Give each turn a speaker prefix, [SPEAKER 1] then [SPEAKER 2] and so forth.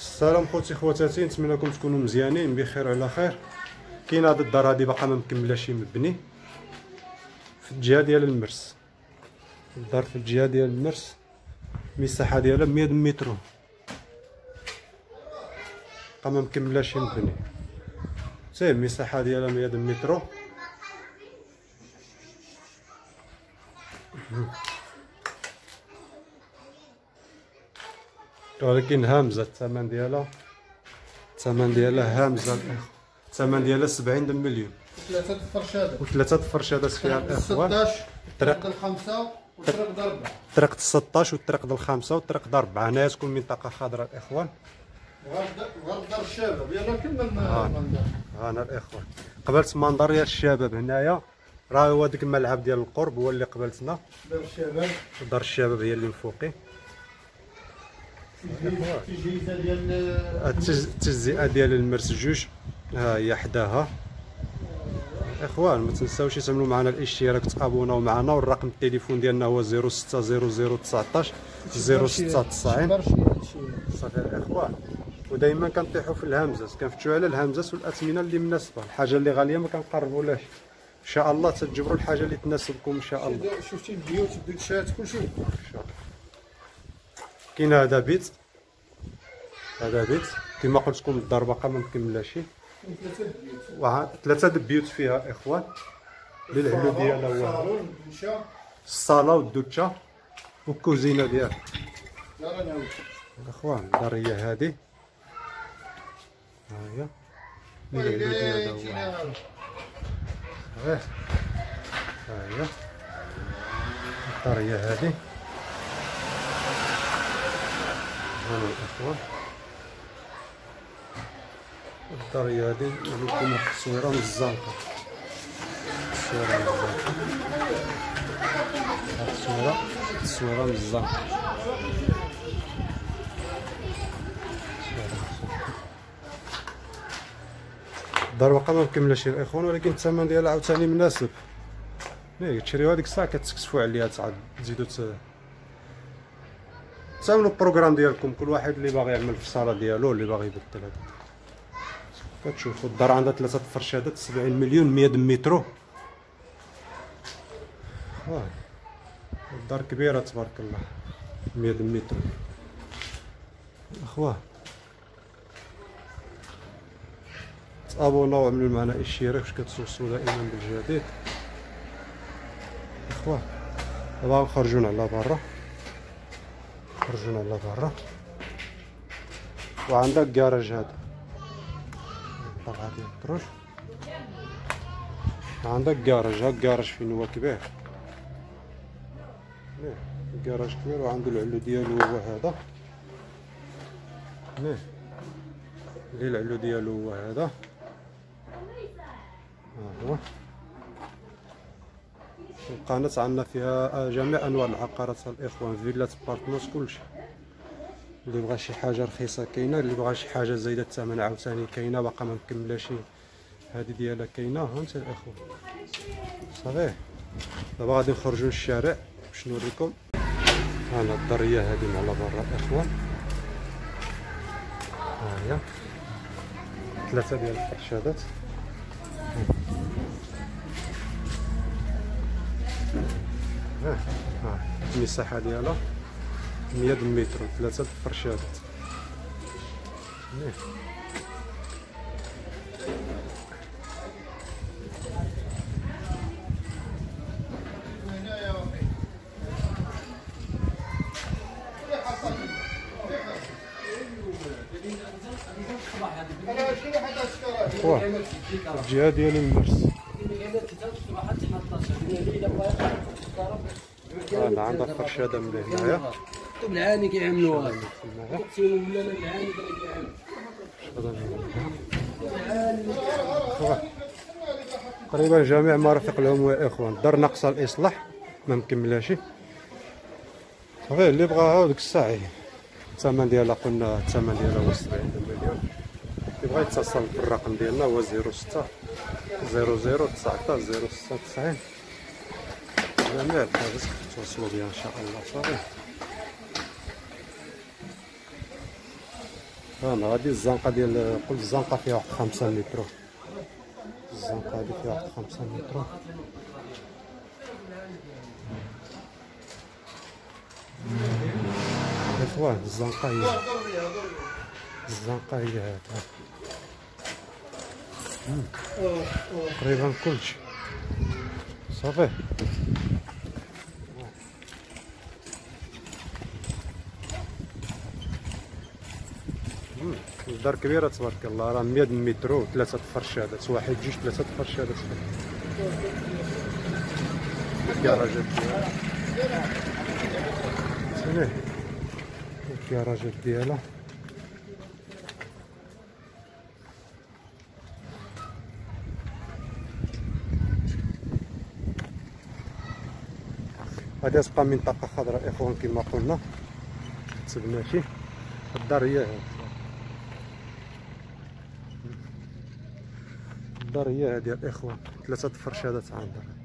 [SPEAKER 1] السلام خوتي خواتاتي نتمنىكم تكونوا مزيانين بخير على خير كاين هاد الدار هادي باقا ما مكملاش مبني في الجهه ديال المرس الدار في الجهه ديال المرس المساحه ديالها 100 متر باقا ما مكملاش مبني سي المساحه ديالها 100 متر ولكن هامزه الثمن ديالها الثمن ديالها هامزه الثمن ديالها 70 مليون.
[SPEAKER 2] ثلاثة فرشادات
[SPEAKER 1] وثلاثة فرشادات فيها الاخوان
[SPEAKER 2] 16
[SPEAKER 1] طريق-
[SPEAKER 2] طريق الخمسة وطريق ضربة.
[SPEAKER 1] الطريق 16 والطريق ديال الخامسه والطريق ديال الربعه هنايا تكون منطقة خضراء الاخوان
[SPEAKER 2] وغير دار الشباب. يلا كمل
[SPEAKER 1] آه.
[SPEAKER 2] من
[SPEAKER 1] هنا الإخوان. قبلت منظر ديال الشباب هنايا. راه هو ديك الملعب ديال القرب هو اللي قبلتنا.
[SPEAKER 2] دار الشباب.
[SPEAKER 1] دار الشباب هي اللي
[SPEAKER 2] ديال
[SPEAKER 1] التج- التجزئة ديال المرس جوج ها هي حداها. إخوان ما تنساوش تعملوا معنا الاشتراك تابوناو معنا والرقم التليفون ديالنا هو 060019 0690
[SPEAKER 2] برشي هادشي
[SPEAKER 1] صافي الاخوان ودائما كنطيحوا في الهمزات كنفتشوا على الهمزات والأثمنة اللي مناسبة الحاجة اللي غالية ما كنقربولهاش إن شاء الله تتجبروا الحاجة اللي تناسبكم إن شاء الله.
[SPEAKER 2] شفتي البيوت الدوتشات كلشي.
[SPEAKER 1] كاين هذا بيت. هذا بيت. كما قلت لكم الدار باقا ما مكملاش
[SPEAKER 2] ثلاثة بيوت
[SPEAKER 1] وها ثلاثة د بيوت فيها اخوان للعلو ديالها هو الصالة والدوتشا والكوزينة ديالها.
[SPEAKER 2] لا لا نعاود
[SPEAKER 1] اخوان الدار هي هذه. ها هي. للعلو ديالها هو ها هي. الدار هي. هذه. هنا الاخوان الدار هذه ولكم التصويره من الزنقة. التصويره من الزنقة. التصويره التصويره من الزنقه الدار باقا مكملاش الإخوان ولكن الثمن ديالها عاوتاني مناسب. ملي تشريوها ديك الساعة كتكسفوا عليها تعاد تزيدوا ت- تعملوا البروغرام ديالكم كل واحد اللي باغي يعمل في الصالة ديالو اللي باغي يبدل كتشوفوا الدار عندها ثلاثة فرشادات 70 مليون 100 مترو. الدار كبيرة تبارك الله. 100 متر. اخوان تابوناو وعملوا معنا اشتراك باش كتوصلوا دائما بالجديد. اخوان دابا نخرجون على برا. خرجون على برا. وعندك كراج هذا. الطلعه ديال الدروج عندك كراج ها كراج فين هو كبير؟ الكراج كبير وعنده العلو ديالو هو هذا. نعم اللي العلو ديالو هو هذا؟ ها هو القناة عندنا فيها جميع أنواع العقارات الإخوان فيلات بارتنوس كلشي اللي بغى شي حاجة رخيصة كاينة اللي بغى شي حاجة زايدة الثمن عاوتاني كاينة باقا ما مكملاش هذه ديالها كاينة. ها أنت الاخوان صافي. دابا غادي نخرجوا للشارع باش نوريكم. هنا الدرية هذه على برا الاخوان ها هي. ثلاثة ديال الفرشادات المساحة ديالها 100 متر ثلاثة. اخوان الجهة ديال المرس هذا عندها فرشاده من هنايا
[SPEAKER 3] العاني كيعملوها. ولا العاني
[SPEAKER 1] تقريبا جميع مرافق العموم يا اخوان دار ناقصه الإصلاح ما مكملاش صافي اللي بغاها ديك الساعة. الثمن ديالها قلنا الثمن ديالها هو 70 مليون. بغا يتصل بالرقم ديالنا هو 06 00 19 096 جميع الحاجات توصلوا بها إن شاء الله صافي. أنا هذه الزنقة ديال قلت الزنقة فيها واحد خمسة متر. الزنقة هذه فيها واحد خمسة متر. إخوان الزنقة هي الزنقة هي مم. تقريبا كلشي صافي. الدار كبيرة تبارك الله راه 100 متر وثلاثة فرشادات واحد جوج ثلاثة فرشادات الكراجات ديالها الكراجات ديالها غادي تبقى منطقة خضراء إخوان كما قلنا. تبناتي الدار هي الدار هي هذه الاخوان ثلاثة فرشادات عندها